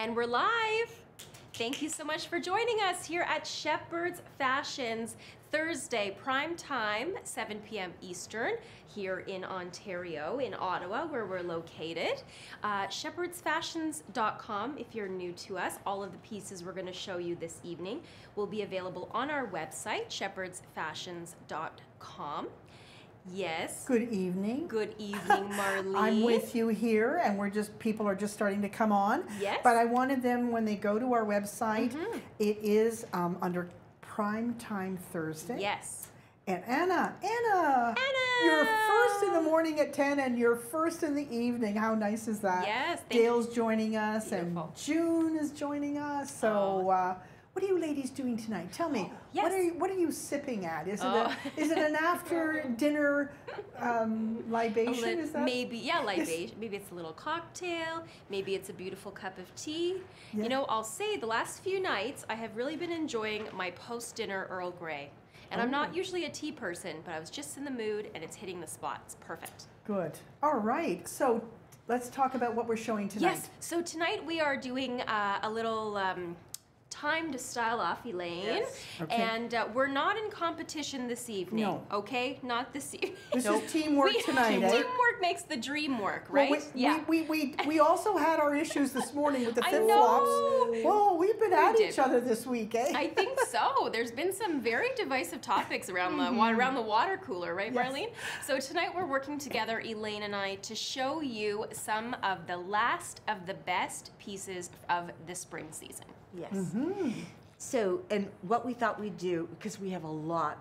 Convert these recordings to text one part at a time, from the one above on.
And we're live. Thank you so much for joining us here at Shepherd's Fashions Thursday, prime time, 7 p.m. Eastern, here in Ontario, in Ottawa, where we're located. Uh, shepherdsfashions.com, if you're new to us, all of the pieces we're going to show you this evening will be available on our website, shepherdsfashions.com. Yes. Good evening. Good evening, Marlene. I'm with you here, and we're just people are just starting to come on. Yes. But I wanted them when they go to our website. Mhm. It is um, under Prime Time Thursday. Yes. And Anna, Anna, Anna! you're first in the morning at ten, and you're first in the evening. How nice is that? Yes, thank you. Dale's joining us, Beautiful. and June is joining us. So. Oh. Uh, what are you ladies doing tonight? Tell me. yes. What are you What are you sipping at? Is it Oh. a, Is it an after dinner um, libation? is that maybe yeah libation maybe it's a little cocktail maybe it's a beautiful cup of tea Yeah. you know i'll say the last few nights i have really been enjoying my post-dinner earl grey and i'm Oh. not usually a tea person but i was just in the mood and it's hitting the spot it's perfect good? All right. So let's talk about what we're showing tonight. yes so tonight we are doing uh, a little um, time to style off elaine Yes. Okay. and uh, we're not in competition this evening No. okay not this evening This is teamwork we, tonight, eh? teamwork makes the dream work Well, right we, yeah we, we, we, we also had our issues this morning with the I flip know. flops. Whoa, we've been at did. each other this week, eh? I think so. There's been some very divisive topics around the around the water cooler, right, Mm-hmm. Yes. Marlene? So tonight we're working together, Elaine and I, to show you some of the last of the best pieces of the spring season. Yes. Mm-hmm. So, and what we thought we'd do, because we have a lot,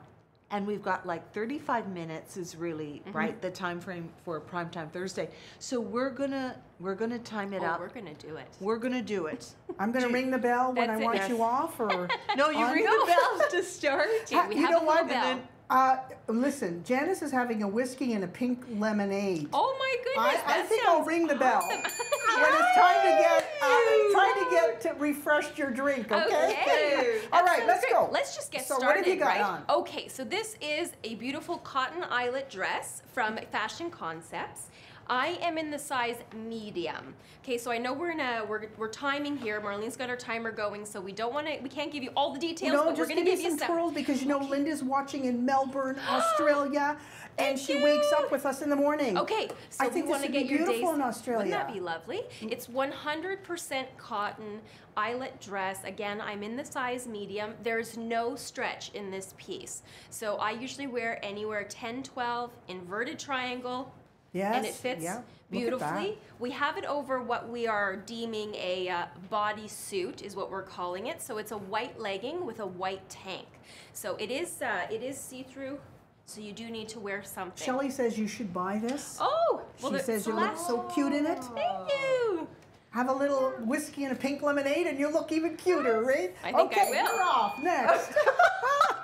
and we've got like 35 minutes is really Mm-hmm. right the time frame for primetime Thursday. So we're gonna we're gonna time it Oh, up. we're gonna do it. We're gonna do it. I'm going to ring the bell when I it. want Yes. you off, or No, you On- ring the bell to start. Okay, we you have know a what? little bell. Uh, listen, Janice is having a whiskey and a pink lemonade. Oh my goodness! I that think I'll ring the bell awesome. when it's time to get uh, trying to get to refresh your drink. Okay. Okay. All right, let's great. go. Let's just get started. So what have you got right? on? Okay, so this is a beautiful cotton eyelet dress from Fashion Concepts. I am in the size medium. Okay, so I know we're in a we're, we're timing here. Marlene's got our timer going, so we don't want to we can't give you all the details, No, but we're just going to give you some twirls because you know Linda's watching in Melbourne, Australia, and she wakes up with us in the morning. Okay, so I think we want to would be get your beautiful days. in Australia. Wouldn't that be lovely? Mm. It's 100% cotton eyelet dress. Again, I'm in the size medium. There's no stretch in this piece. So I usually wear anywhere 10, 12, inverted triangle, Yes. and it fits yeah. Look at that. beautifully. We have it over what we are deeming a uh, body suit, is what we're calling it. So it's a white legging with a white tank. So it is uh, it is see through. So you do need to wear something. Shelley says you should buy this. Oh, well, she says you look so cute in it. Thank you. Have a little whiskey and a pink lemonade, and you look even cuter, right? I think I okay, will. you're off. Next.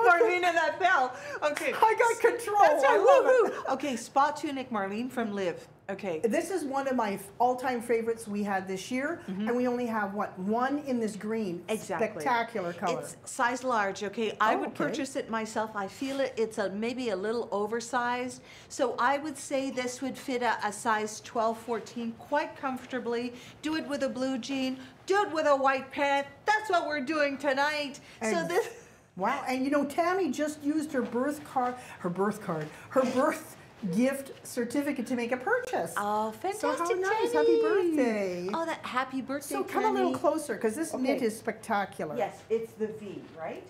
Marlene and that bell. Okay. I got control. That's I love it. Okay, spot tunic, Marlene from Live. Okay. This is one of my all-time favorites we had this year, mm-hmm. and we only have what one in this green. Exactly. Spectacular color. It's size large, okay? I Oh, would okay. purchase it myself. I feel it, it's a, maybe a little oversized. So I would say this would fit a, a size 12, 14 quite comfortably. Do it with a blue jean, do it with a white pant. That's what we're doing tonight. so this, Wow, and you know, Tammy just used her birth card, her birth card, her birth gift certificate to make a purchase. oh, fantastic, So how nice! Tammy. Happy birthday! Oh, that happy birthday, so come a little Tammy. closer, because this knit is spectacular. Yes, it's the V, right?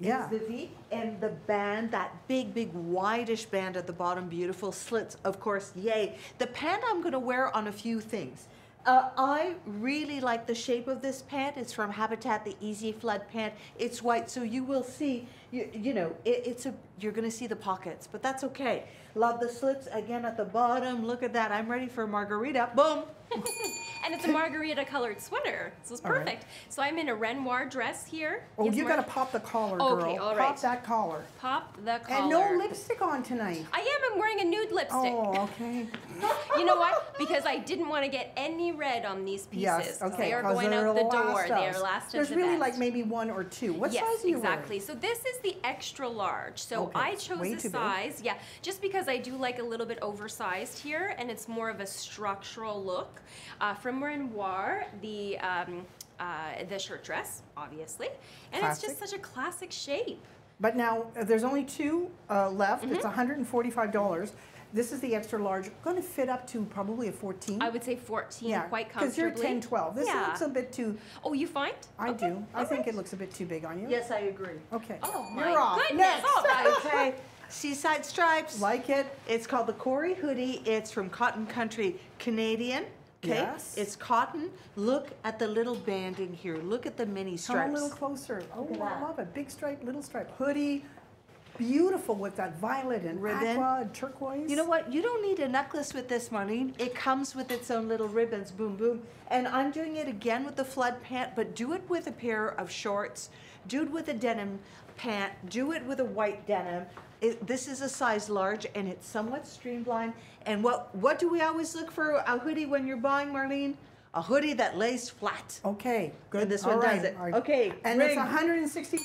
Yeah. It's the V and the band, that big, big whitish band at the bottom, beautiful slits, of course, yay. The pant I'm gonna wear on a few things. Uh, I really like the shape of this pant. It's from Habitat, the Easy Flood pant. It's white, so you will see, you, you know, it, it's a, you're gonna see the pockets, but that's okay. Love the slits again at the bottom. Look at that. I'm ready for margarita. Boom. and it's a margarita colored sweater. So it's All right. perfect. So I'm in a Renuar dress here. Oh, Yes, you gotta pop the collar, girl. Okay, all Pop right. that collar. pop the collar. And no lipstick on tonight. I am. I'm wearing a nude lipstick. Oh, okay. You know what? Because I didn't want to get any red on these pieces. Yes, okay. They are going out the door. They are last There's the really like maybe one or two. What yes, size are you exactly. So this is the extra large. So Okay, I chose the too big. size, yeah, just because I do like a little bit oversized here, and it's more of a structural look. Uh, from Grimoire, the um, uh, the shirt dress, obviously, and Classic. it's just such a classic shape. But now uh, there's only two uh, left. Mm-hmm. It's $145. This is the extra large. Going to fit up to probably a 14. I would say 14, yeah, quite comfortably. because you're 10, 12. This yeah. looks a bit too. Oh, you find? I Okay, do. I all think right. it looks a bit too big on you. Yes, I agree. Okay. Oh You're my off. goodness! Next. All right. Okay, Seaside Stripes. Like it. It's called the Corey hoodie. It's from Cotton Country Canadian. Okay, Yes. it's cotton. Look at the little banding here. Look at the mini stripes. Come a little closer. Oh, at I love it. Big stripe, little stripe. Hoodie. Beautiful with that violet and Ribbon. aqua and turquoise. You know what? You don't need a necklace with this, Marlene. It comes with its own little ribbons, boom, boom. And I'm doing it again with the flood pant, but do it with a pair of shorts. Do it with a denim pant. Do it with a white denim. It, this is a size large, and it's somewhat streamlined. And what what do we always look for a hoodie when you're buying, Marlene? A hoodie that lays flat. Okay, good. And this All one does it. all right. Okay, And it's $160.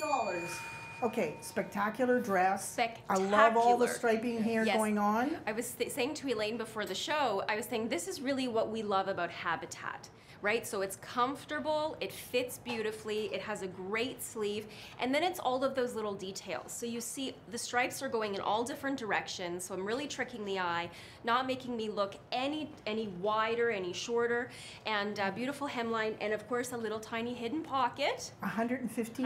Okay, spectacular dress. Spectacular. I love all the Spectacular. striping here Yes. going on. I was th- saying to Elaine before the show, I was saying this is really what we love about Habitat, right? So it's comfortable, it fits beautifully, it has a great sleeve, and then it's all of those little details. So you see the stripes are going in all different directions, so I'm really tricking the eye, not making me look any any wider, any shorter, and uh, beautiful hemline, and of course a little tiny hidden pocket. $115. 150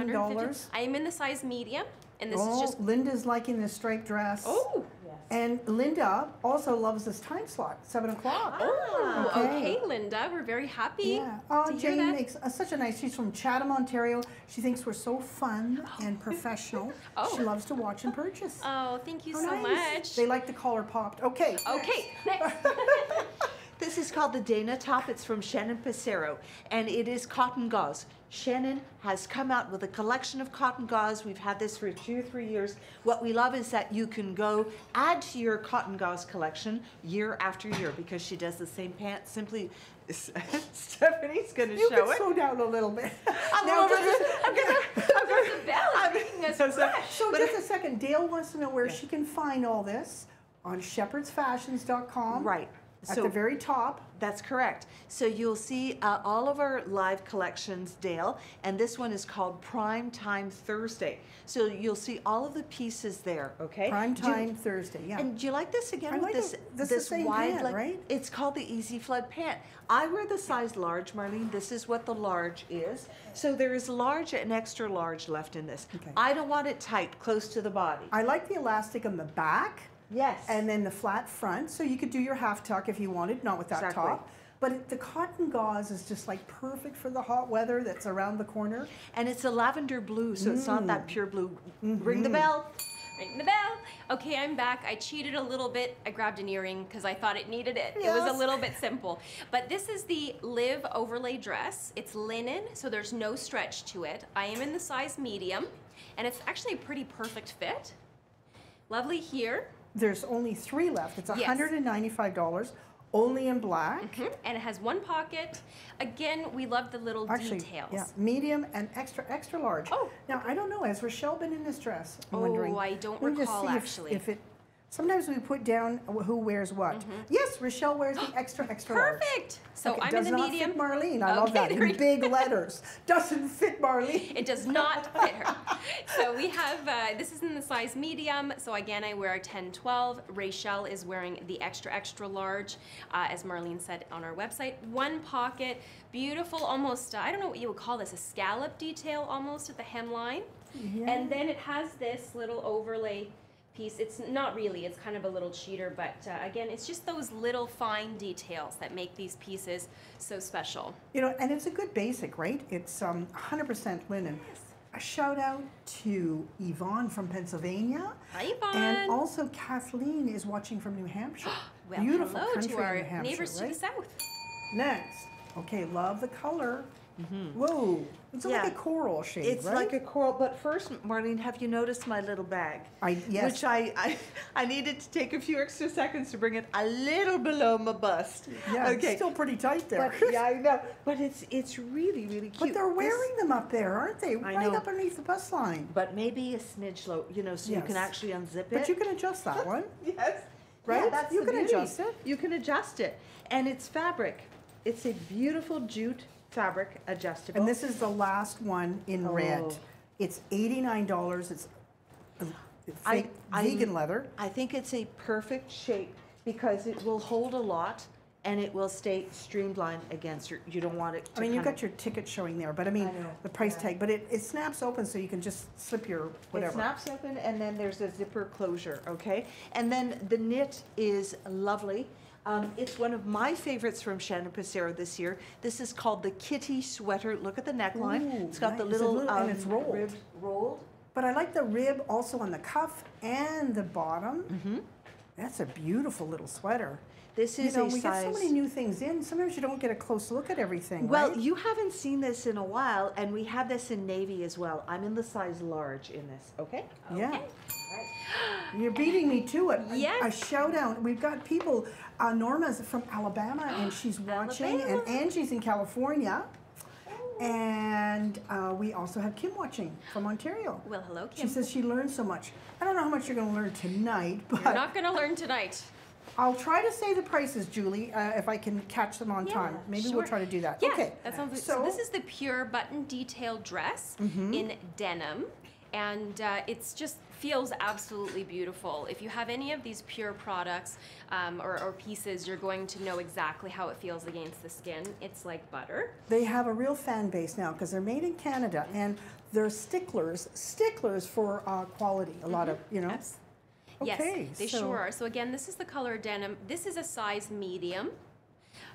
I am in the size medium, and this oh, is just Linda's liking this striped dress. oh. And Linda also loves this time slot, 7 o'clock. Oh, Okay. okay. Linda. We're very happy Yeah. Oh, to Jane makes uh, such a nice. She's from Chatham, Ontario. She thinks we're so fun and professional. Oh. She loves to watch and purchase. Oh, thank you Oh, so nice. much. They like the collar popped. Okay. okay, next. This is called the Dana top. It's from Shannon Passero, and it is cotton gauze. Shannon has come out with a collection of cotton gauze. We've had this for two or three years. What we love is that you can go add to your cotton gauze collection year after year because she does the same pants. Simply, Stephanie's going to show can it. slow down a little bit. I'm Now, over just- this. I'm gonna. I'm bell I'm- making us so- fresh. So but- just a second. Dale wants to know where she can find all this on shepherdsfashions.com. Right. At So- the very top. That's correct. So you'll see uh, all of our live collections, Dale, and this one is called Prime Time Thursday. So you'll see all of the pieces there. Okay. Prime Do you- time Thursday. Yeah. And do you like this again I with like this it. This this wide pant, right? It's called the Easy Flood pant. I wear the size large, Marlene. This is what the large is. So there is large and extra large left in this. Okay. I don't want it tight, close to the body. I like the elastic on the back. Yes. and then the flat front. So you could do your half tuck if you wanted, not with that Exactly. top. But the cotton gauze is just like perfect for the hot weather that's around the corner. and it's a lavender blue, so it's not Mm. that pure blue. Mm-hmm. Ring the bell. Ring the bell. Okay, I'm back. I cheated a little bit. I grabbed an earring because I thought it needed it. Yes. It was a little bit simple. But this is the Live overlay dress. It's linen, so there's no stretch to it. I am in the size medium, and it's actually a pretty perfect fit. Lovely here. There's only three left. It's Yes. $195, only in black. Mhm. And it has one pocket. Again, we love the little Actually, details. yeah, medium and extra, extra large. Oh. Now, I don't know, has Rochelle been in this dress? I'm Oh, wondering. I don't Let me just recall, if- actually. If it, sometimes we put down who wears what. Yes, Rochelle wears the extra, extra large. Perfect. So Okay, I'm in the not medium. fit Marlene. I love that in big letters. Doesn't fit Marlene. It does not fit her. So we have, uh, this is in the size medium. So again, I wear a 10, 12. Rachel is wearing the extra, extra large, uh, as Marlene said on our website. One pocket, beautiful, almost, uh, I don't know what you would call this, a scallop detail almost at the hemline. And then it has this little overlay piece. It's not really, it's kind of a little cheater, but uh, again, it's just those little fine details that make these pieces so special. You know, and it's a good basic, right? It's um, 100% linen. Yes. A shout out to Yvonne from Pennsylvania. Hi, Yvonne. And also Kathleen is watching from New Hampshire. Well, Beautiful hello country to our Hampshire, neighbors to the south. Next. Okay, love the color. Whoa. It's like Mm-hmm. A coral shade, It's right? like a coral, but first, Marlene, have you noticed my little bag? I, yes. Which I, I I needed to take a few extra seconds to bring it a little below my bust. yeah, okay. it's still pretty tight there. but yeah, I know. But it's it's really really cute. But they're This- wearing them up there, aren't they? I right know. up underneath the bust line. but maybe a smidge low, you know, so you can actually unzip it. But you can adjust that one. yes. Right? Yeah, that's You can beauty. adjust it. You can adjust it, and it's fabric. It's a beautiful jute fabric adjustable. And this is the last one in oh. red. Oh. It's eighty-nine dollars. It's um, I- fake I- vegan leather. I think it's a perfect shape because it will hold a lot and it will stay streamlined against your, you don't want it to I mean, you've got your ticket showing there, but I mean, I know, the price yeah. tag, but it, it snaps open so you can just slip your whatever. It snaps open and then there's a zipper closure, okay? And then the knit is lovely. Um, it's one of my favorites from Shannon Passero this year. This is called the Kitty Sweater. Look at the neckline. Ooh, it's got the nice. It's little, little- um, and it's rolled. rolled. But I like the rib also on the cuff and the bottom. Mm-hmm. That's a beautiful little sweater. This is You know, we size. get so many new things in. Sometimes you don't get a close look at everything, well, right? you haven't seen this in a while, and we have this in navy as well. I'm in the size large in this, okay? Yeah. You're beating me to it. A- A shout out. We've got people. Uh, Norma's from Alabama and she's watching, and Angie's in California. And uh, we also have Kim watching from Ontario. Well, hello, Kim. She says she learned so much. I don't know how much you're going to learn tonight, but You're not going to learn tonight. I'll try to say the prices, Julie, uh, if I can catch them on Yeah, time. Maybe we'll try to do that. Yeah, okay. that sounds good. So, So, this is the pure button detail dress Mm-hmm. in denim, and uh, it's just feels absolutely beautiful. If you have any of these pure products um, or, or pieces, you're going to know exactly how it feels against the skin. It's like butter. they have a real fan base now because they're made in Canada and they're sticklers, sticklers for uh, quality. A lot of, you know. Yes. Okay, yes, they so- sure are. So again, this is the color denim. This is a size medium.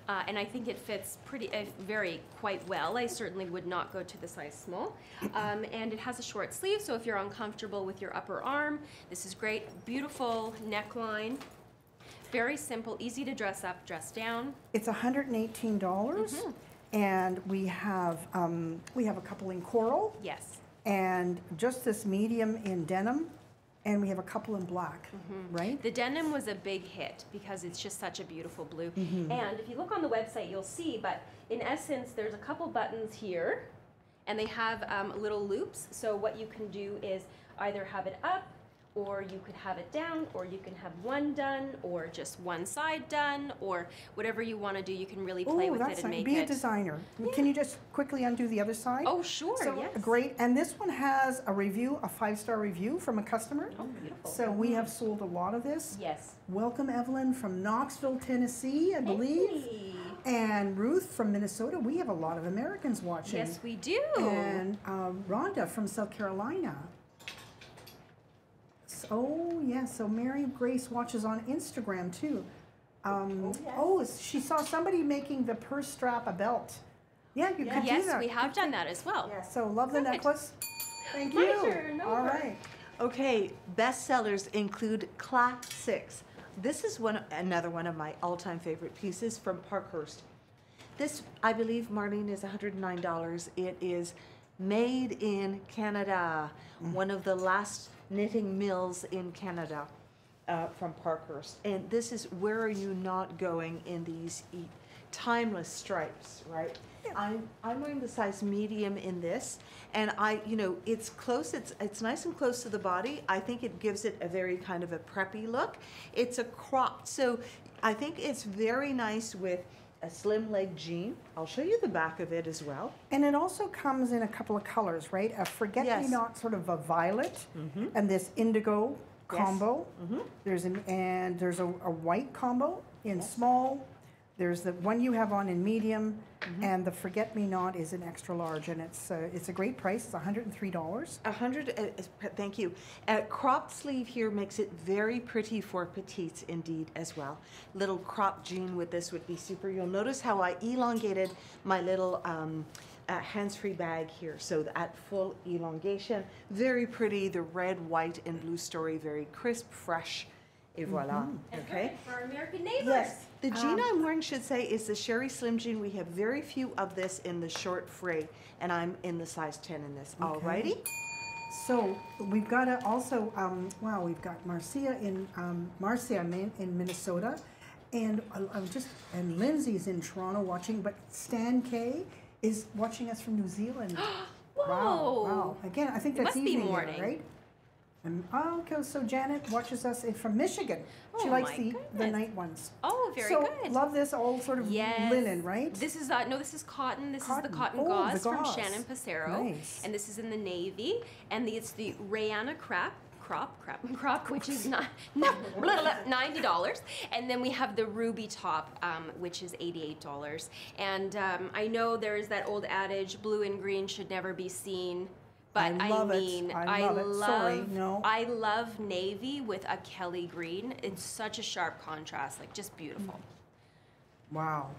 Uh, and I think it fits pretty, uh, very quite well. I certainly would not go to the size small. Um, and it has a short sleeve, so if you're uncomfortable with your upper arm, this is great. Beautiful neckline. Very simple, easy to dress up, dress down. It's $118 Mm-hmm. and we have um, we have a couple in coral Yes. and just this medium in denim and we have a couple in black, Mm-hmm. right? The denim was a big hit because it's just such a beautiful blue. Mm-hmm. And if you look on the website, you'll see, but in essence, there's a couple buttons here and they have um, little loops. So what you can do is either have it up or you could have it down or you can have one done or just one side done or whatever you want to do. You can really play Ooh, with it and nice. make Be a it. designer. Can you just quickly undo the other side? Oh, sure, So, yes. Great. And this one has a review, a five-star review from a customer. Oh, beautiful. So we have sold a lot of this. Yes. Welcome, Evelyn from Knoxville, Tennessee, I believe. Hey. And Ruth from Minnesota. We have a lot of Americans watching. Yes, we do. And um, Rhonda from South Carolina. S- Oh, yeah. So Mary Grace watches on Instagram too. Um, oh, she saw somebody making the purse strap a belt. Yeah, you could do yes, that. we have done that as well. Yes. So love the Good. necklace. Thank My you. turn, All over. right. Okay, bestsellers include classics. This is one another one of my all-time favorite pieces from Parkhurst. This, I believe, Marlene, is $109. It is made in Canada, one of the last knitting mills in Canada uh, from Parkhurst. And this is where are you not going in these e- timeless stripes, right? I'm, I'm wearing the size medium in this, and I, you know, it's close. It's it's nice and close to the body. I think it gives it a very kind of a preppy look. It's a cropped, so I think it's very nice with a slim leg jean. I'll show you the back of it as well. And it also comes in a couple of colors, right? A forget me Yes. not sort of a violet mm-hmm. and this indigo Yes. combo. Mm-hmm. There's an and there's a, a white combo in small. There's the one you have on in medium, and the forget me not is an extra large, and it's uh, it's a great price. It's $103. A hundred, uh, thank you. A cropped sleeve here makes it very pretty for petites indeed as well. Little crop jean with this would be super. You'll notice how I elongated my little um, uh, hands-free bag here. So at full elongation, very pretty. The red, white, and blue story, very crisp, fresh. Et voila. And Okay. perfect for our American neighbors. Yes, the jean Um, I'm wearing should say is the Sherry Slim jean. We have very few of this in the short fray, and I'm in the size 10 in this. Alrighty. So we've got to also, um, wow, we've got Marcia in um, Marcia in, in Minnesota, and I, I'm just and Lindsay's in Toronto watching, but Stan K is watching us from New Zealand. Whoa. Wow, wow. Again, I think It that's must be evening there, morning. right? And, oh, okay, so Janet watches us from Michigan. Oh, She likes the, the night ones. Oh, very so good. love this all sort of Yes. linen, right? This is uh, no, this is cotton. This is the cotton Oh, the gauze, from. Shannon Passero, Nice. and this is in the navy, and the, it's the Rayana crap. Crop, crap, crop, which is not ninety dollars, and then we have the ruby top, um, which is eighty-eight dollars. And um, I know there is that old adage: blue and green should never be seen. But I love it. mean, I love it. Sorry, no. I love navy with a Kelly green. It's such a sharp contrast, like just beautiful. Mm. Wow.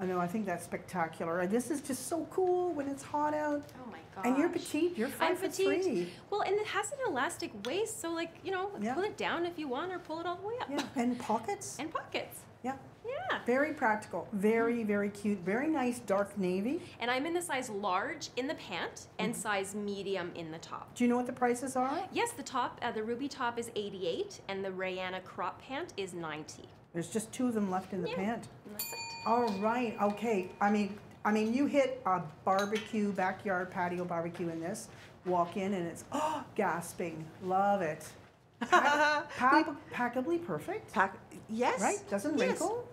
I know, I think that's spectacular. And this is just so cool when it's hot out. Oh my gosh. And you're petite, you're I'm five foot petite. three. Well, and it has an elastic waist, so like you know, Yeah. pull it down if you want, or pull it all the way up. Yeah, and pockets. And pockets. Yeah, Yeah. very practical, very, very cute, very nice dark navy. And I'm in the size large in the pant and Mm-hmm. size medium in the top. Do you know what the prices are? Yes, the top, uh, the ruby top is 88, and the Rayanna crop pant is 90. There's just two of them left in the Yeah. pant. And that's it. All right, okay. I mean, I mean, you hit a barbecue, backyard patio barbecue in this. Walk in and it's oh, gasping. Love it. Pack, pack, packably perfect, Pack, yes. right? Doesn't yes. wrinkle.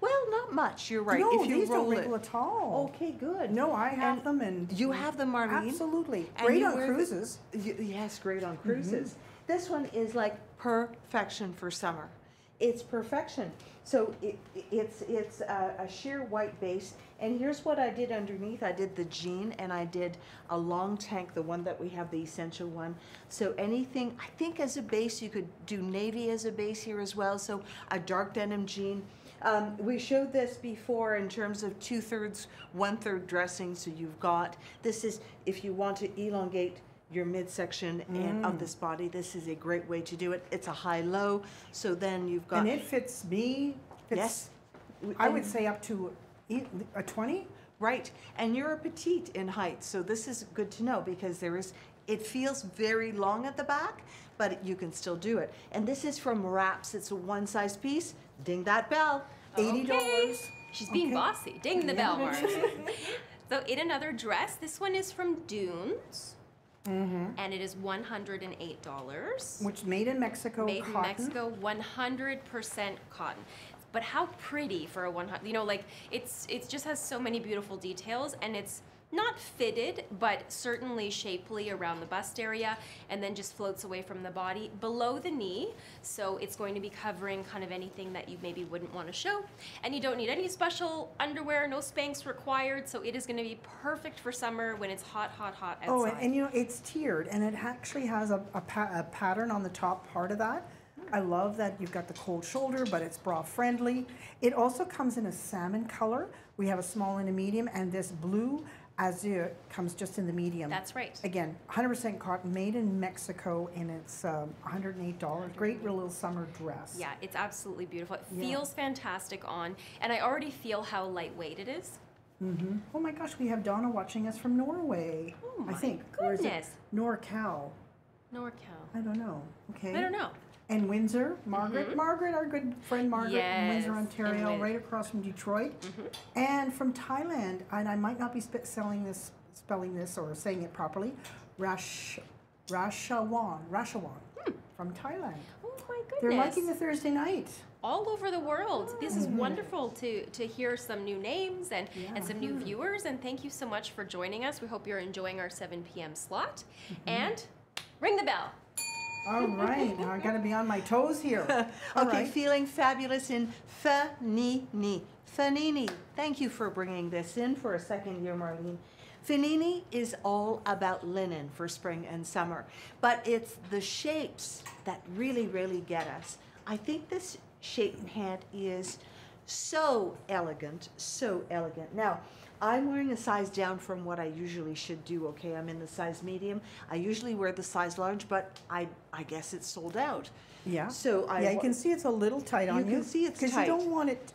Well, not much. You're right. No, if you these roll don't wrinkle it. at all. Okay, good. No, I have And them and You have them, Marlene. absolutely And great on wear the- cruises. Yes, great on mm-hmm. cruises. This one is like perfection for summer. It's perfection. So it, it's it's a, a sheer white base, and here's what I did underneath. I did the jean, and I did a long tank, the one that we have, the essential one. So anything, I think as a base, you could do navy as a base here as well. So a dark denim jean. Um, we showed this before in terms of two thirds, one third dressing. So you've got this is if you want to elongate your midsection and of this body, this is a great way to do it. It's a high low, so then you've got And it fits me. Fits, yes, I would say up to a 20. right. And you're a petite in height, so this is good to know because there is. It feels very long at the back, but you can still do it. And this is from Wraps. It's a one size piece. Ding that bell. $80. Okay. She's being Okay. bossy. Ding the Yeah. bell, Mark. so in another dress, this one is from Dunes. Mm-hmm. And it is $108. Which made in Mexico Made cotton. in Mexico, 100% cotton. But how pretty for a 100, you know, like it's it just has so many beautiful details and it's not fitted, but certainly shapely around the bust area and then just floats away from the body below the knee. So it's going to be covering kind of anything that you maybe wouldn't want to show. And you don't need any special underwear, no Spanx required. So it is going to be perfect for summer when it's hot, hot, hot outside. Oh, and, and you know, it's tiered and it actually has a, a, pa- a pattern on the top part of that. I love that you've got the cold shoulder, but it's bra friendly. It also comes in a salmon color. We have a small and a medium, and this blue azure comes just in the medium. That's right. Again, 100% cotton, made in Mexico, and it's um, $108. Great little summer dress. Yeah, it's absolutely beautiful. It Yeah. feels fantastic on, and I already feel how lightweight it is. Mm-hmm. Oh my gosh, we have Donna watching us from Norway. Oh I my think. Or is it goodness. NorCal. NorCal. I don't know. Okay. I don't know. And Windsor, Margaret, Margaret, our good friend Margaret in Windsor, Mm-hmm. Ontario, and Win- Mm-hmm. right across from Detroit, and from Thailand. And I might not be spe- selling this, spelling this, or saying it properly. Rash, Rashawan, Rashawan, from Thailand. Oh my goodness. They're liking the Thursday night. all over the world. This is wonderful to to hear some new names and Yeah. and some new viewers. And thank you so much for joining us. We hope you're enjoying our 7 p.m. slot. Mm-hmm. And ring the bell. All right, now I got to be on my toes here. Okay, right. feeling fabulous in Fanini. Fanini, thank you for bringing this in for a second year, Marlene. Fanini is all about linen for spring and summer, but it's the shapes that really, really get us. I think this shape and pant is so elegant, so elegant. Now, I'm wearing a size down from what I usually should do, okay? I'm in the size medium. I usually wear the size large, but I, I guess it's sold out. Yeah. So I yeah, you can see it's a little tight on you. You can see it's Because you tight. don't want it,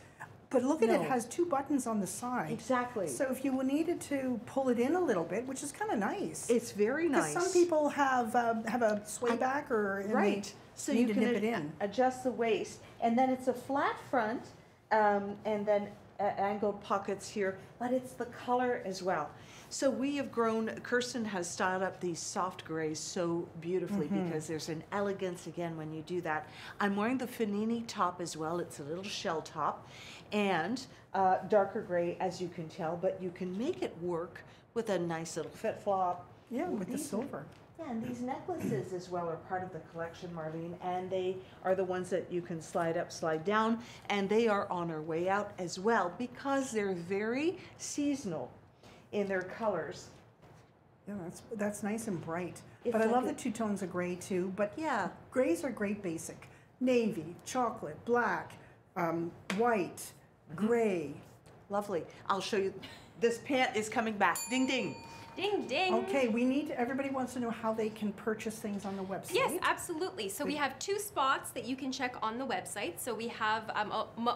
but look at it, No. it has two buttons on the side. Exactly. So if you needed to pull it in a little bit, which is kind of nice. It's very nice. Because some people have uh, have a sway I- back or and they right. So need you to can nip it ad- in. adjust the waist, and then it's a flat front, um, and then a- angled pockets here, but it's the color as well. So we have grown, Kirsten has styled up these soft grays so beautifully because there's an elegance again when you do that. I'm wearing the Fanini top as well. It's a little shell top and uh, darker gray as you can tell, but you can make it work with a nice little FitFlop. Yeah, with the silver. Yeah, and these necklaces as well are part of the collection, Marlene, and they are the ones that you can slide up, slide down, and they are on our way out as well because they're very seasonal in their colors. Yeah, that's, that's nice and bright. But I love the two tones of gray too, but Yeah. grays are great basic. Navy, chocolate, black, um, white, Mm-hmm. gray. Lovely. I'll show you. This pant is coming back. Ding ding. Ding ding. Okay, we need, everybody wants to know how they can purchase things on the website. Yes, absolutely. So we have two spots that you can check on the website. So we have um,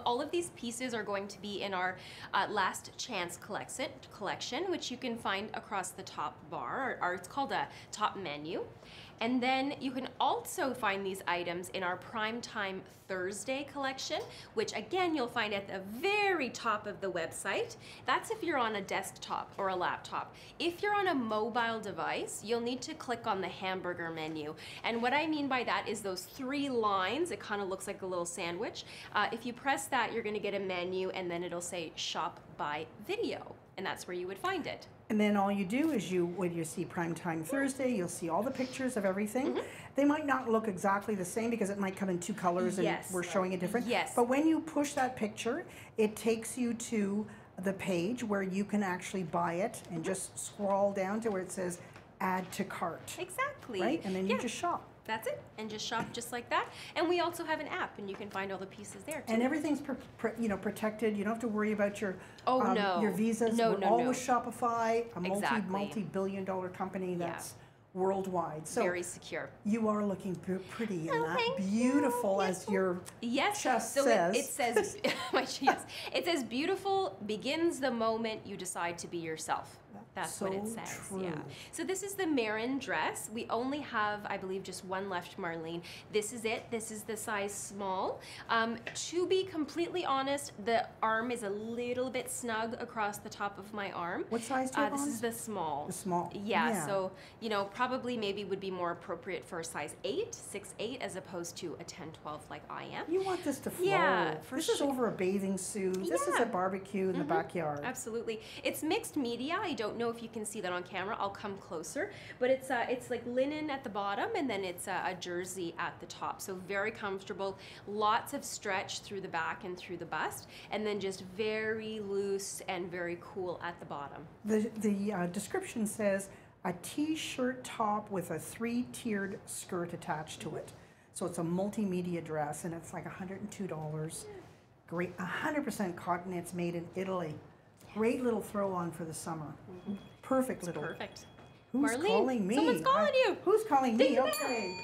all, of these pieces are going to be in our uh, last chance collection, collection, which you can find across the top bar, or, or it's called a top menu. And then you can also find these items in our Primetime Thursday collection, which again you'll find at the very top of the website. That's if you're on a desktop or a laptop. If you're on a mobile device, you'll need to click on the hamburger menu. And what I mean by that is those three lines, it kind of looks like a little sandwich. Uh, if you press that, you're going to get a menu and then it'll say shop by video. And that's where you would find it. And then all you do is you, when you see Primetime Thursday, you'll see all the pictures of everything. Mm-hmm. They might not look exactly the same because it might come in two colors and Yes. we're showing it different. Yes. But when you push that picture, it takes you to the page where you can actually buy it and just scroll down to where it says add to cart. Exactly. Right? And then you just shop. That's it, and just shop just like that. And we also have an app, and you can find all the pieces there too. And everything's you know protected. You don't have to worry about your Oh, um, no. your visas. No, We're no, all no. with Shopify, a multi Exactly. multi billion dollar company Yeah. that's worldwide. So Very secure. you are looking pretty and Oh, that thank you. beautiful as your Yes. chest so says. It, it says, my, yes, it says beautiful begins the moment you decide to be yourself. That's what it so says. true. Yeah. So this is the Marin dress. We only have, I believe, just one left, Marlene. This is it. This is the size small. Um, to be completely honest, the arm is a little bit snug across the top of my arm. What size do you Uh, this on? is the small. The small. Yeah, Yeah. so you know, probably maybe would be more appropriate for a size 8, 6, 8, as opposed to a 10, 12 like I am. You want this to flow. Yeah, for this is over a bathing suit. This is Yeah. Mm-hmm. a barbecue in the backyard. Absolutely, it's mixed media. I don't know if you can see that on camera. I'll come closer, but it's uh, it's like linen at the bottom, and then it's uh, a jersey at the top. So very comfortable. Lots of stretch through the back and through the bust, and then just very loose and very cool at the bottom. The the uh, description says a t-shirt top with a three-tiered skirt attached to it. So it's a multimedia dress, and it's like $102. Great, 100% cotton. It's made in Italy. Great little throw-on for the summer. Perfect little. Perfect. Who's Marlene, calling me? someone's calling I- you. Who's calling Ding me? Okay.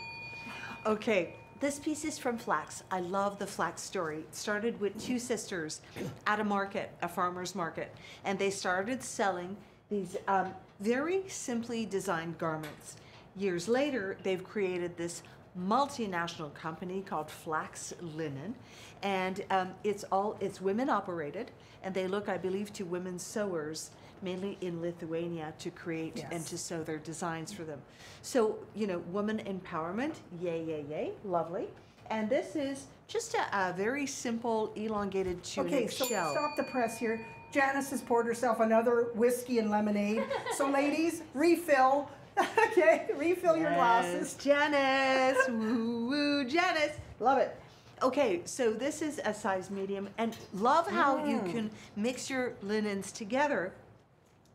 Okay, this piece is from Flax. I love the Flax story. It started with two sisters at a market, a farmer's market, and they started selling these um, very simply designed garments. Years later, they've created this multinational company called Flax Linen, and um, it's all it's women operated, and they look, I believe, to women sewers mainly in Lithuania to create and to sew their designs for them. So, you know, woman empowerment, yay, yay, yay, lovely. And this is just a, a very simple elongated tunic Okay, so shell. stop the press here. Janice has poured herself another whiskey and lemonade. So, ladies, refill. okay, refill your glasses. Janice, woo woo, Janice, love it. Okay, so this is a size medium, and love how you Mm. can mix your linens together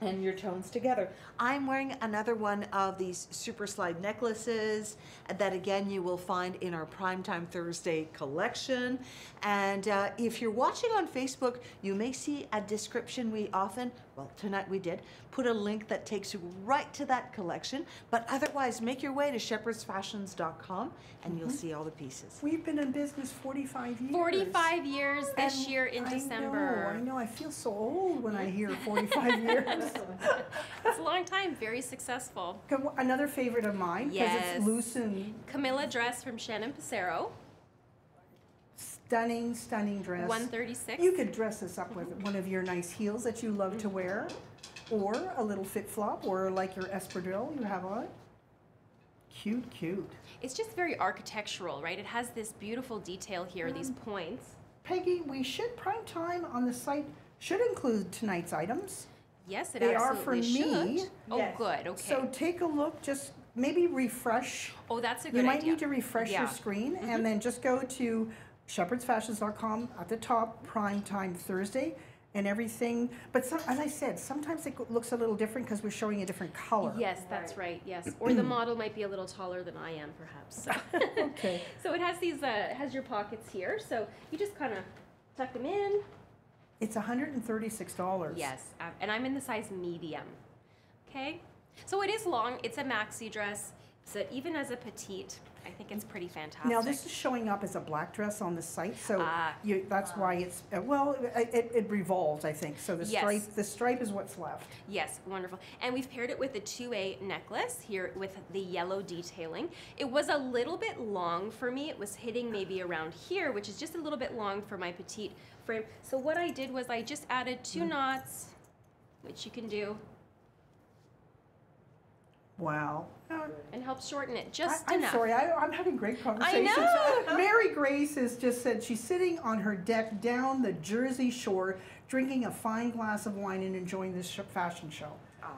and your tones together. I'm wearing another one of these super slide necklaces that again you will find in our Primetime Thursday collection. And uh, if you're watching on Facebook, you may see a description. We often, well, tonight we did, put a link that takes you right to that collection. But otherwise, make your way to shepherdsfashions.com and you'll mm-hmm. see all the pieces. We've been in business 45 years. 45 years this And year in I December. Know, I know. I feel so old when I hear 45 years. It's a long time, very successful. Another favorite of mine because Yes. it's loose and Camilla dress from Shannon Passero. Stunning, stunning dress. 136. You could dress this up with one of your nice heels that you love to mm-hmm. wear, or a little FitFlop, or like your espadrille you have on. Cute, cute. It's just very architectural, right? It has this beautiful detail here, mm-hmm. these points. Peggy, we should prime time on the site should include tonight's items. Yes, it They are for absolutely me. Oh, Yes. good. Okay. So take a look, just maybe refresh. oh, that's a good idea. You might idea. need to refresh Yeah. your screen and mm-hmm. then just go to shepherdsfashions.com at the top, prime time Thursday, and everything. But some, as I said, sometimes it looks a little different because we're showing a different color. Yes, that's right. Yes, or the model might be a little taller than I am, perhaps. So, Okay. so it has these, uh, it has your pockets here. So you just kind of tuck them in. It's $136. Yes, uh, and I'm in the size medium. Okay, so it is long. It's a maxi dress. So even as a petite, I think it's pretty fantastic. Now this is showing up as a black dress on the site, so Ah. you, that's why it's uh, well, it, it, it revolves, I think. So the Yes. stripe, the stripe is what's left. Yes, wonderful. And we've paired it with the 2A necklace here with the yellow detailing. It was a little bit long for me. It was hitting maybe around here, which is just a little bit long for my petite frame. So what I did was I just added two knots, which you can do, Wow. Uh, and help shorten it just I, am enough. sorry, I, I'm having great conversations. know. Mary Grace has just said she's sitting on her deck down the Jersey shore, drinking a fine glass of wine and enjoying this sh- fashion show.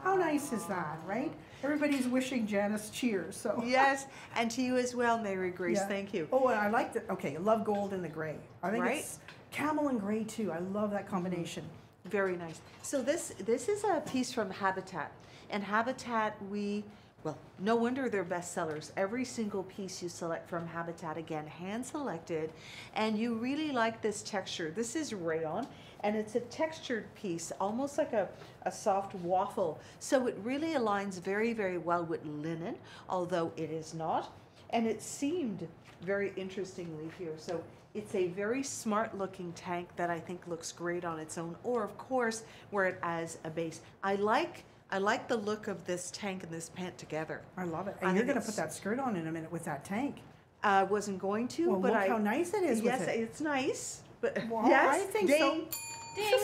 How nice is that, right? Everybody's wishing Janice cheers. So Yes, and to you as well, Mary Grace. Yeah. Thank you. Oh, and I like the okay. I love gold and the gray. I think Right? it's camel and gray too. I love that combination. Very nice. So this this is a piece from Habitat, and Habitat we well no wonder they're bestsellers. Every single piece you select from Habitat again hand selected, and you really like this texture. This is rayon, and it's a textured piece, almost like a a soft waffle. So it really aligns very very well with linen, although it is not, and it seamed very interestingly here. So it's a very smart looking tank that I think looks great on its own, or of course, wear it as a base. I like I like the look of this tank and this pant together. I love it. I And you're gonna put that skirt on in a minute with that tank. I wasn't going to, Well, but look I how nice it is with yes, it. it's nice. But Well, yes, I think ding. so. Ding.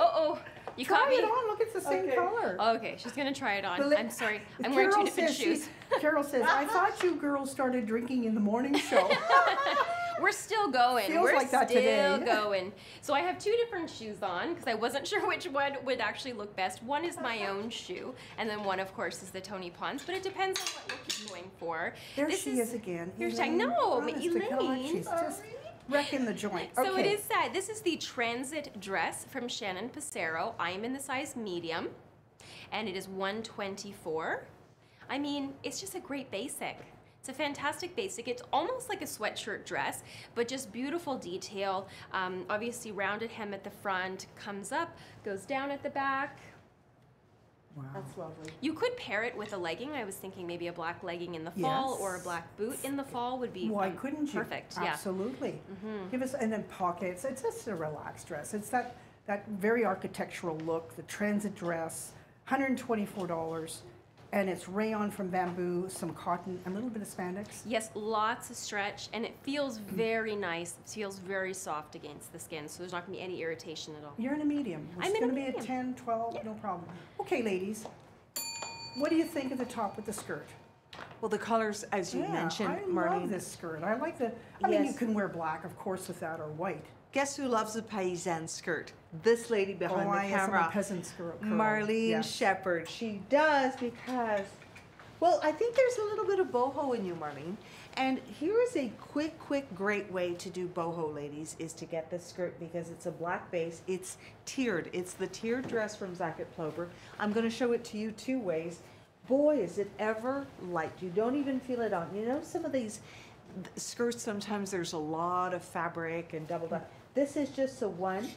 oh, oh, you Try caught me. it on. Look, it's the same Okay. color. Okay, she's gonna try it on. But I'm sorry. I'm wearing two Carol different shoes. she- Carol says, I thought you girls started drinking in the morning show. We're still going. Feels We're like that still today. going. So I have two different shoes on because I wasn't sure which one would actually look best. One is my own shoe, and then one, of course, is the Tony Pons. But it depends on what look you're going for. There This she is, again. Here's Elaine. no, Honest to God, Elaine. she's just wrecking the joint. So it is Okay. is sad. This is the transit dress from Shannon Passero. I am in the size medium, and it is 124. I mean, it's just a great basic. It's a fantastic basic. It's almost like a sweatshirt dress, but just beautiful detail. Um, obviously, rounded hem at the front, comes up, goes down at the back. Wow. That's lovely. You could pair it with a legging. I was thinking maybe a black legging in the fall or a black boot in the fall would be Why um, couldn't you? perfect. Yeah. Absolutely. Mhm. Give us and then pockets. It's just a relaxed dress. It's that that very architectural look. The transit dress, hundred twenty four dollars, and it's rayon from bamboo, some cotton, and a little bit of spandex. Yes, lots of stretch, and it feels mm. very nice. It feels very soft against the skin, so there's not gonna be any irritation at all. You're in a medium. I'm in a medium. It's going to be a 10, 12, no problem. Okay, ladies. What do you think of the top with the skirt? Well, the colors, as you yeah, mentioned, I Marlene. love this skirt. I like the. I mean, you can wear black, of course, with that or white. Guess who loves a paysan skirt? This lady behind oh, the I am camera. a peasant skirt. girl. Marlene Yes. Shepherd. She does because, well, I think there's a little bit of boho in you, Marlene. And here is a quick, quick, great way to do boho, ladies, is to get this skirt because it's a black base. It's tiered. It's the tiered dress from Zaket Plover. I'm going to show it to you two ways. Boy, is it ever light. You don't even feel it on. You know, some of these skirts, sometimes there's a lot of fabric and double done. This is just a one.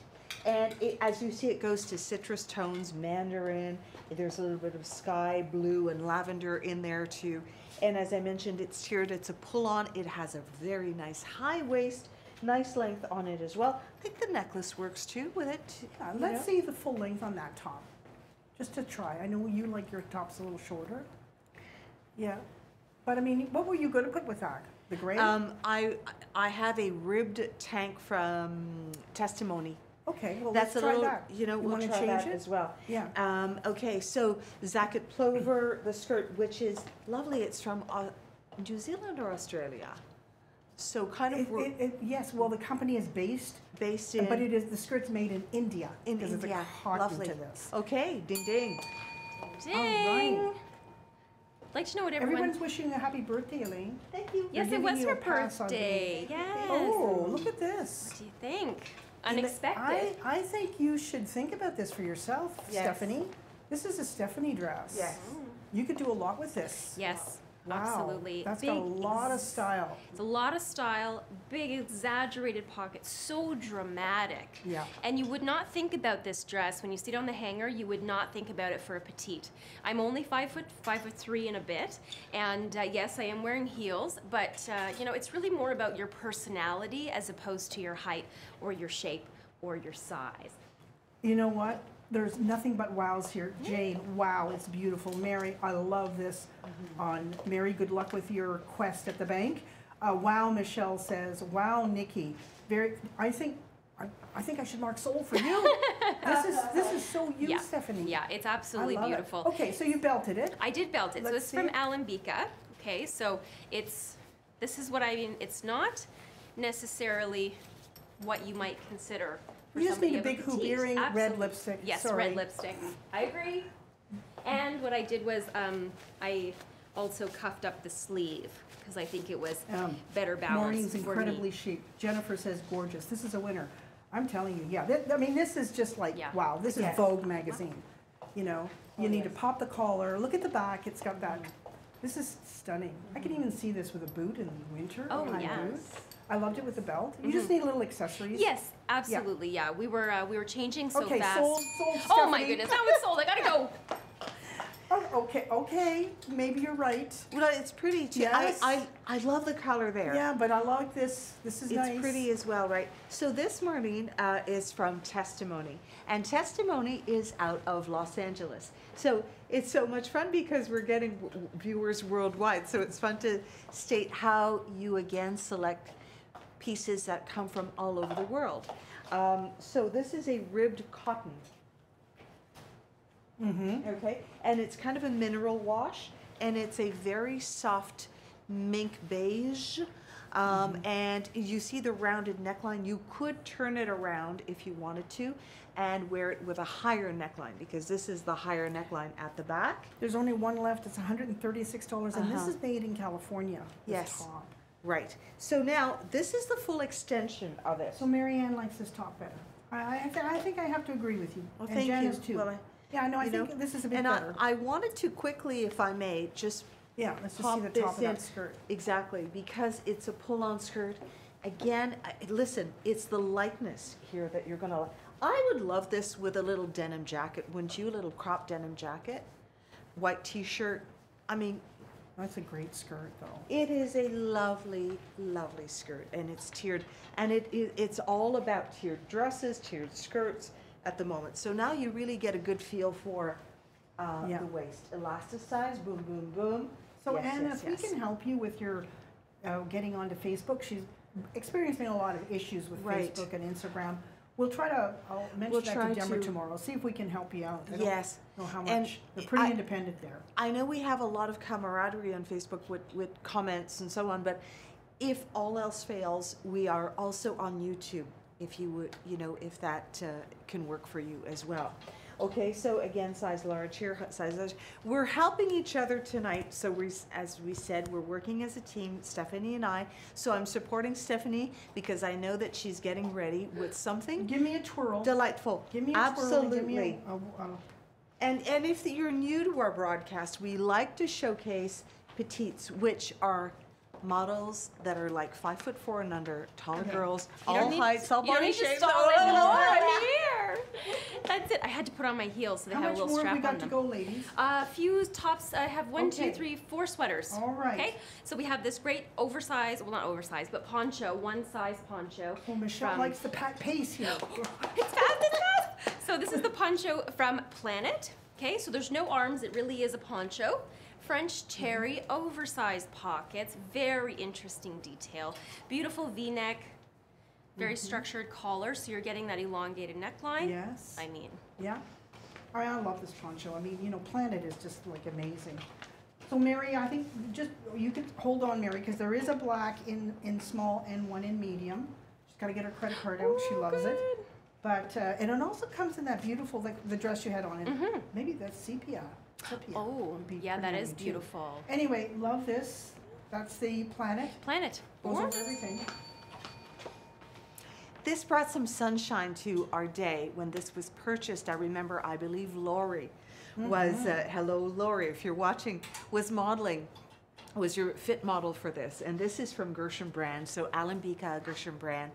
And it, as you see, it goes to citrus tones, mandarin. There's a little bit of sky blue and lavender in there too. And as I mentioned, it's tiered. It's a pull-on. It has a very nice high waist, nice length on it as well. I think the necklace works too with it. Yeah, let's know. see the full length on that top, just to try. I know you like your tops a little shorter. Yeah, but I mean, what were you going to put with that? The gray? Um, I I have a ribbed tank from Testimony. Okay, well, That's let's a try little, that. you know, we'll wanna try change that it? as well. Yeah. Um, okay, so Zaket Plover, the skirt, which is lovely. It's from uh, New Zealand or Australia. So kind of It, we're it, it, yes, well, the company is based, based in. but it is, the skirt's made in India. in because it's a India. cotton Lovely. to this. Okay, ding ding. Ding. right. I'd like to know what everyone. Everyone's wishing you a happy birthday, Elaine. Thank you. yes, it giving was you her a pass on birthday. Yes. Oh, look at this. What do you think? Unexpected. I, I think you should think about this for yourself, Yes. Stephanie. This is a Stephanie dress. Yes. You could do a lot with this. Yes, Wow. absolutely. That's Big got a lot of style. It's a lot of style, big exaggerated pockets, so dramatic. Yeah. And you would not think about this dress when you see it on the hanger. You would not think about it for a petite. I'm only five foot five foot three and a bit, and uh, yes, I am wearing heels. But uh, you know, it's really more about your personality as opposed to your height or your shape or your size. You know what? There's nothing but wows here. Jane, wow, it's beautiful. Mary, I love this. Mm-hmm. On Mary, good luck with your quest at the bank. Uh, wow, Michelle says. Wow, Nikki. Very. I think. I, I think I should mark soul for you. this is this is so you, yeah, Stephanie. yeah, it's absolutely love it. beautiful. Okay, so you belted it. I did belt it. so Let's it's from see. Alembika. Okay, so it's this is what I mean. It's not necessarily what you might consider. For You just need a big hoop petite. earring, red lipstick. Yes, Sorry. red lipstick. I agree. And what I did was um, I also cuffed up the sleeve because I think it was Um, better balanced Maureen's for me. incredibly chic. Jennifer says gorgeous. This is a winner. I'm telling you, yeah. Th- I mean, this is just like Yeah. wow. This is Yes. Vogue magazine. You know, you Oh, need to pop the collar. Look at the back. It's got that. This is stunning. I can even see this with a boot in the winter. Oh high boot. Yes. I loved it with the belt. You just need little accessories. Yes, absolutely. Yeah, we were uh, we were changing so okay, fast. sold, sold. oh my goodness, that was sold. I gotta go. Oh, okay, okay. Maybe you're right. Well, it's pretty too. Yes. I, I I love the color there. Yeah, but I like this. This is It's nice. pretty as well, right? So this, Marlene, uh, is from Testimony, and Testimony is out of Los Angeles. So it's so much fun because we're getting w- w- viewers worldwide. So it's fun to state how you again select pieces that come from all over the world. Um, so this is a ribbed cotton. Mm-hmm. Okay, and it's kind of a mineral wash, and it's a very soft mink beige. Um, And you see the rounded neckline. You could turn it around if you wanted to, and wear it with a higher neckline because this is the higher neckline at the back. There's only one left. It's $136, and this Uh-huh. is made in California. Yes. top. Right. So now this is the full extension of it. So Marianne likes this top better. I, I, th- I think I have to agree with you. Well, and thank Janice you. too. Well, I- yeah, no, I think know, this is a bit and I, better. I wanted to quickly, if I may, just yeah, let's just see the this top of in. that skirt. Exactly, because it's a pull-on skirt. Again, I- listen, it's the lightness here that you're gonna. I would love this with a little denim jacket, wouldn't you? A little crop denim jacket, white T-shirt. I mean, That's a great skirt, though. it is a lovely, lovely skirt, and it's tiered, and it, it it's all about tiered dresses, tiered skirts at the moment. So now you really get a good feel for uh, Yeah. the waist, elasticize, boom, boom, boom. So Yes, Anna, yes, if yes. we can help you with your uh, getting onto Facebook, she's experiencing a lot of issues with Right. Facebook and Instagram. We'll try to. I'll mention We'll that to Deborah to- tomorrow. See if we can help you out. I don't Yes. Know how And much. They're pretty I- independent there. I know we have a lot of camaraderie on Facebook with, with comments and so on, but if all else fails, we are also on YouTube. If you would, you know, if that uh, can work for you as well. Okay, so again, size large here, size large. We're helping each other tonight. So we, as we said, we're working as a team, Stephanie and I. So I'm supporting Stephanie because I know that she's getting ready with something Give me a twirl. delightful. Give me a Absolutely. twirl. and And, and if you're new to our broadcast, we like to showcase petites, which are models that are like five foot four and under, taller Okay. girls, You all need- heights, all body need shapes. stall Oh, anymore. Lord. I'm here. That's it. I had to put on my heels so they how have a much little more have strap we got to go, ladies? Uh, a few tops. I have one, Okay. three, four sweaters. All right. Okay. So we have this great oversized, well not oversized, but poncho, one size poncho. Well, Michelle from- likes the pat pace here. It's fast, it's fast. So this is the poncho from Planet. Okay, so there's no arms, it really is a poncho. French terry, mm-hmm. oversized pockets, very interesting detail. Beautiful v-neck, very mm-hmm. structured collar, so you're getting that elongated neckline. Yes. I mean, Yeah. I, I love this poncho. I mean, you know, Planet is just like amazing. So Mary, I think just, you can hold on, Mary, because there is a black in, in small and one in medium. She's gotta get her credit card out. She Oh, loves it. But, uh, and it also comes in that beautiful, like the dress you had on it. Maybe that's sepia. sepia oh, be yeah, that is is too. beautiful. Anyway, love this. That's the Planet. Planet. Or- everything. This brought some sunshine to our day when this was purchased. I remember, I believe Lori was, uh, hello Lori, if you're watching, was modeling, was your fit model for this. And this is from Gershon Bram. So Alembika, Gershon Bram,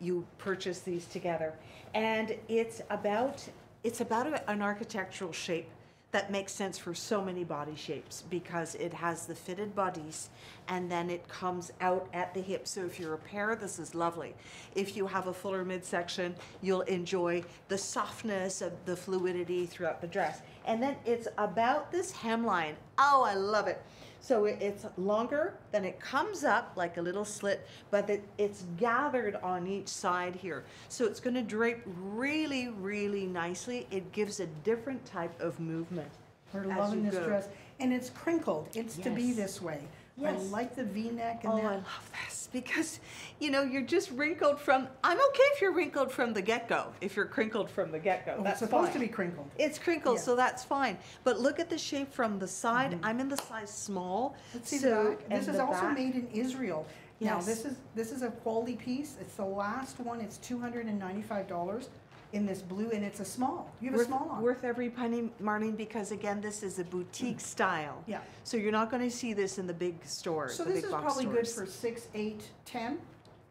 you purchase these together. And it's about, it's about a- an architectural shape that makes sense for so many body shapes because it has the fitted bodies and then it comes out at the hip. So if you're a pair, this is lovely. If you have a fuller midsection, you'll enjoy the softness of the fluidity throughout the dress. And then it's about this hemline. Oh, I love it. So it- it's longer, then it comes up like a little slit, but it, it's gathered on each side here. So it's going to drape really, really nicely. It gives a different type of movement. We're loving this go. dress. And it's crinkled. It's to be this way. Yes. I like the V-neck and Oh, I love this because, you know, you're just wrinkled from. I'm okay if you're wrinkled from the get go. If you're crinkled from the get go, Oh, that's it's supposed to be crinkled. It's crinkled, Yeah. so that's fine. But look at the shape from the side. Mm-hmm. I'm in the size small. Let's see so, the back. This is also back- made in Israel. Yes. Now, this is, this is a quality piece. It's the last one. It's two hundred and ninety-five dollars in this blue, and it's a small. You have a small on. worth every penny, Marlene, because again, this is a boutique style. Yeah. So you're not going to see this in the big stores. So the this big is box probably good for six, eight, ten.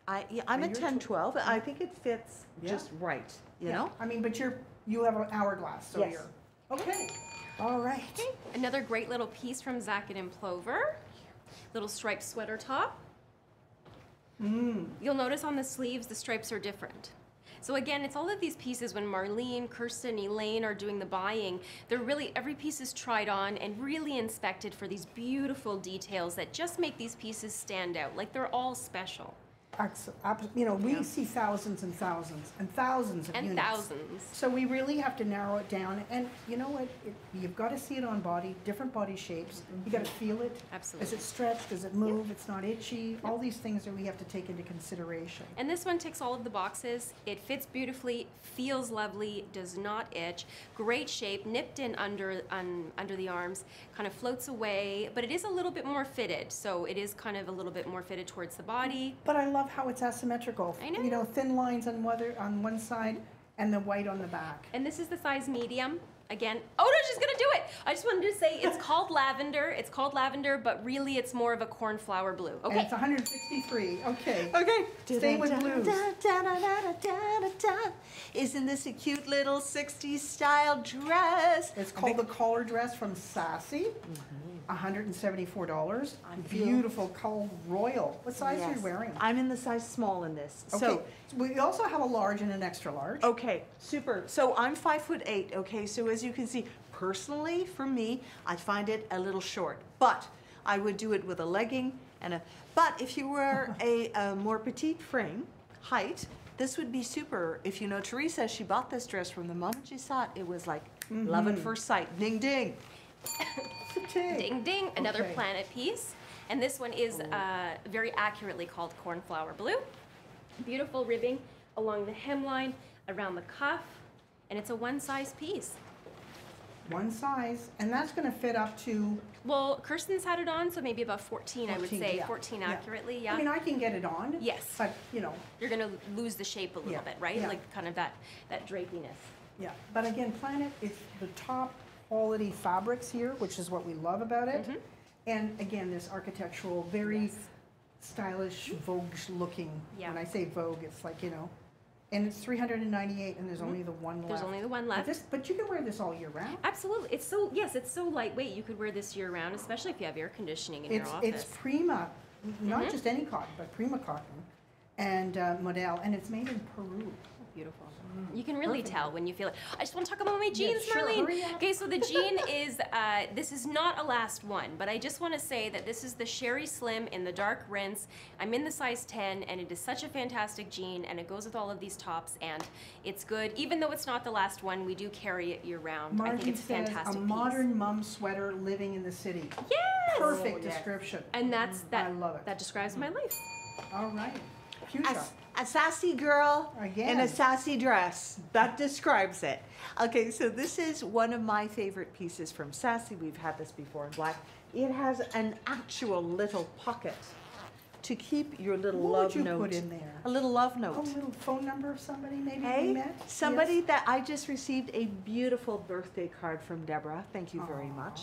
I, yeah, I'm And at you're 10, tw- 12. I think it fits Yeah. just right. You Yeah. know. I mean, but you're, you have an hourglass, so Yes. you're, okay. All right. Another great little piece from Zaket and Plover. Little striped sweater top. Mm. You'll notice on the sleeves the stripes are different. So again, it's all of these pieces when Marlene, Kirsten, Elaine are doing the buying, they're really, every piece is tried on and really inspected for these beautiful details that just make these pieces stand out. Like they're all special. You know, we Yeah. see thousands and thousands and thousands of And units. thousands. So we really have to narrow it down, and you know what, it, you've gotta see it on body, different body shapes, you gotta mm-hmm. feel it. Absolutely. Is it stretched, does it move, it's not itchy, all these things that we have to take into consideration. And this one ticks all of the boxes. It fits beautifully, feels lovely, does not itch. Great shape, nipped in under un, under the arms, kind of floats away, but it is a little bit more fitted. So it is kind of a little bit more fitted towards the body. But I love love how it's asymmetrical. I know. You know, thin lines on whether on one side and the white on the back. And this is the size medium. Again, oh no, she's gonna do it. I just wanted to say it's called lavender. It's called lavender, but really it's more of a cornflower blue. Okay. And it's 163. Okay. Okay. Stay with blues. Isn't this a cute little 60s style dress? It's called the collar dress from Sassy. Mm -hmm. $174. I'm Beautiful, cold, royal. What size are you wearing? I'm in the size small in this. So, Okay, we also have a large and an extra large. okay, super. So I'm five foot eight, okay? So as you can see, personally, for me, I find it a little short. But I would do it with a legging and a, but if you were a, a more petite frame, height, this would be super. If you know Teresa, she bought this dress from the moment she saw it, it was like love at mm-hmm. first sight, ding ding. Ding ding, another Okay. planet piece. And this one is uh, very accurately called cornflower blue. Beautiful ribbing along the hemline, around the cuff, and it's a one size piece. One size, and that's gonna fit up to Well, Kirsten's had it on, so maybe about 14, I would say. yeah, 14 yeah. accurately, yeah. I mean, I can get it on. Yes. But, you know, You're gonna lose the shape a little Yeah, bit, right? Like kind of that, that drapiness. yeah, but again, Planet is the top quality fabrics here, which is what we love about it. Mhm. And again, this architectural, very Yes. stylish, vogue looking. Yeah. When I say vogue, it's like, you know, and it's three hundred and ninety-eight, and there's only the one left. Mm-hmm. There's only the one But left. this, but you can wear this all year round. Absolutely. It's so, yes, it's so lightweight. You could wear this year round, especially if you have air conditioning in It's, your office. it's. Prima, not Mhm. just any cotton, but Prima cotton and uh, Modal, and it's made in Peru. beautiful. You can really perfect. tell when you feel it. I just want to talk about my Yeah, jeans, sure, Marlene. Okay, so the jean is, uh, this is not a last one, but I just want to say that this is the Sherry Slim in the dark rinse. I'm in the size 10, and it is such a fantastic jean, and it goes with all of these tops, and it's good. Even though it's not the last one, we do carry it year round. I think it's a says fantastic a piece. modern mum sweater living in the city. Yes! Perfect Oh, yes. description. And that's that. I love it. That describes my life. All right. A, Fuchsia. a sassy girl in a sassy dress. That describes it. Okay, so this is one of my favorite pieces from Sassy. We've had this before in black. It has an actual little pocket to keep your little What love would you note. put in there? A little love note. A little phone number of somebody maybe we Hey, met? somebody Yes. that I just received a beautiful birthday card from Deborah. Thank you very much,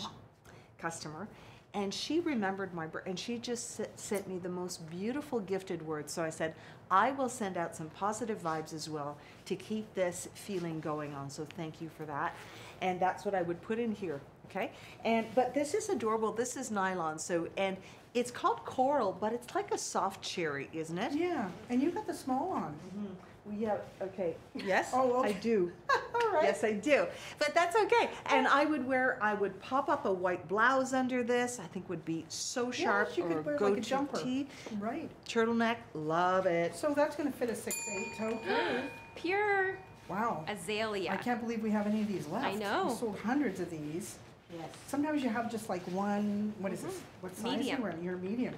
customer. And she remembered my birth, and she just s- sent me the most beautiful gifted words. So I said, I will send out some positive vibes as well to keep this feeling going on. So thank you for that. And that's what I would put in here. Okay. And but this is adorable. This is nylon. So and it's called coral, but it's like a soft cherry, isn't it? Yeah, and you got the small on. Well, mm-hmm. Yeah, okay. Yes, Oh, okay. I do. All right. Yes, I do. But that's okay. And I would wear, I would pop up a white blouse under this. I think would be so sharp. Yes, you or could wear go like a jumper. tee. Right. Turtleneck, love it. So that's going to fit a six eight toe. Pure Wow. azalea. I can't believe we have any of these left. I know. We sold hundreds of these. Yes. Sometimes you have just like one, what is this? What size Mm-hmm. Medium. you wearing? You're medium.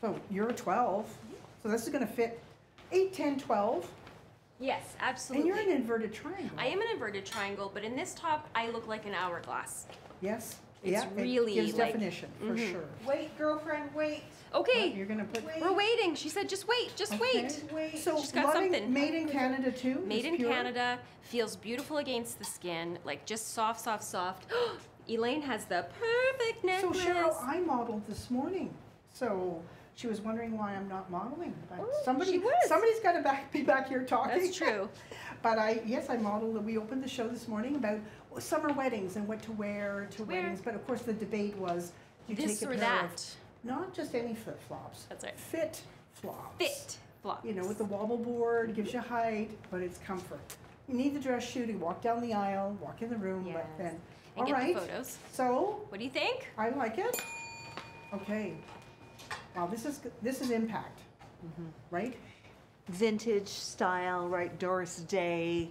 So you're a 12. So this is going to fit 8, 10, 12. Yes, absolutely. And you're an inverted triangle. I am an inverted triangle, but in this top, I look like an hourglass. Yes. It's yeah, really, it gives like- definition for Mhm. sure. Wait, girlfriend, wait. Okay, You're going to put. Wait. we're waiting. She said, just wait, just Okay. wait. Wait. So She's got loving- something. Made in Canada too. Made in pure? Canada, feels beautiful against the skin, like just soft, soft, soft. Elaine has the perfect necklace. So necklace. Cheryl, I modeled this morning. So she was wondering why I'm not modeling. But Oh, somebody somebody's got to back, be back here talking. That's true. but I, yes, I modeled. We opened the show this morning about summer weddings and what to wear to wear. weddings. But of course, the debate was you this take a or pair that. of not just any flip flops. That's right. Fit flops. Fit flops. You know, with the wobble board, gives you height, but it's comfort. You need the dress shoe to walk down the aisle, walk in the room, but then. and all get right. the photos. So What do you think? I like it. Okay. Wow, this is this is impact, Mm-hmm. right? vintage style, right? Doris Day.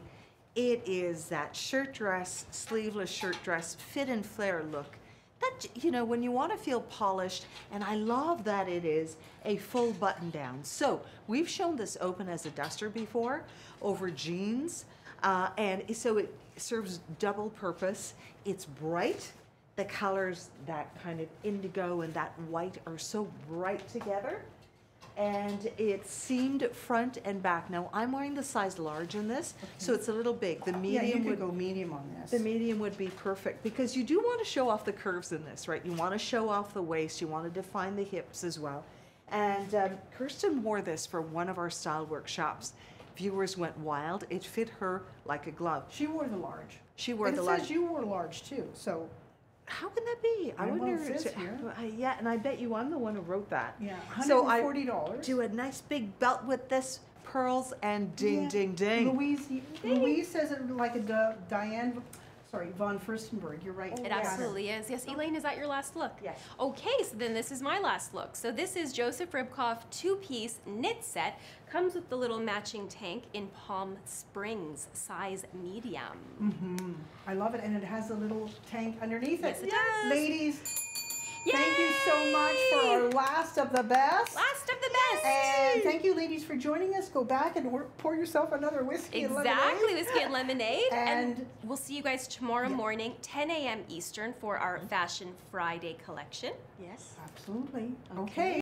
It is that shirt dress, sleeveless shirt dress, fit and flare look. That you know, when you want to feel polished, and I love that it is a full button down. So we've shown this open as a duster before over jeans, uh, and so it serves double purpose. It's bright. The colors, that kind of indigo and that white, are so bright together and it's seamed front and back. Now I'm wearing the size large in this, so it's a little big. The yeah, you medium could would go medium on this. the medium would be perfect because you do want to show off the curves in this, right? You want to show off the waist, you want to define the hips as well. And um, Kirsten wore this for one of our style workshops. Viewers went wild. It fit her like a glove. she wore the large. She wore and the it large. says you wore large too. So How can that be? I Yeah, well, wonder. it says here. I- yeah, and I bet you I'm the one who wrote that. yeah, So hundred I and forty dollars. do a nice big belt with this pearls and ding ding ding. Louise, Louise says it like a Diane, sorry, von Furstenberg. You're right. Oh, It Yeah. absolutely is. Yes, Elaine, is that your last look? Yes. Okay, so then this is my last look. So this is Joseph Ribkoff two-piece knit set. Comes with the little matching tank in Palm Springs, size medium. Mm-hmm. I love it, and it has a little tank underneath Yes, it. it does. Ladies, thank you so much for our last of the best. Last of the best. And thank you, ladies, for joining us. Go back and pour yourself another whiskey and Exactly, lemonade. whiskey and lemonade. And- we'll see you guys tomorrow Yeah. morning, 10 a.m. Eastern, for our Fashion Friday collection. Yes. Absolutely. Okay. okay.